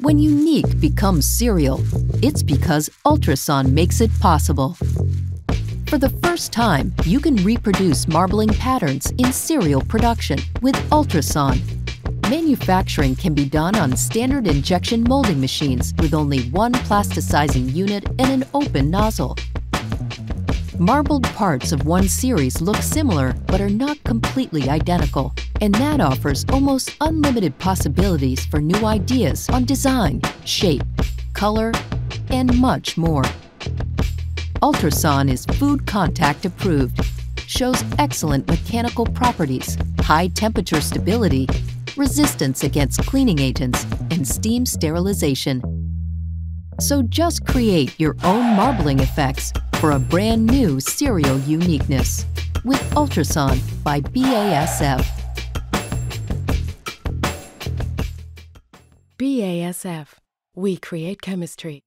When unique becomes serial, it's because Ultrason makes it possible. For the first time, you can reproduce marbling patterns in serial production with Ultrason. Manufacturing can be done on standard injection molding machines with only one plasticizing unit and an open nozzle. Marbled parts of one series look similar but are not completely identical, and that offers almost unlimited possibilities for new ideas on design, shape, color, and much more. Ultrason is food contact approved, shows excellent mechanical properties, high temperature stability, resistance against cleaning agents, and steam sterilization. So just create your own marbling effects for a brand new serial uniqueness with Ultrason by BASF. BASF. We create chemistry.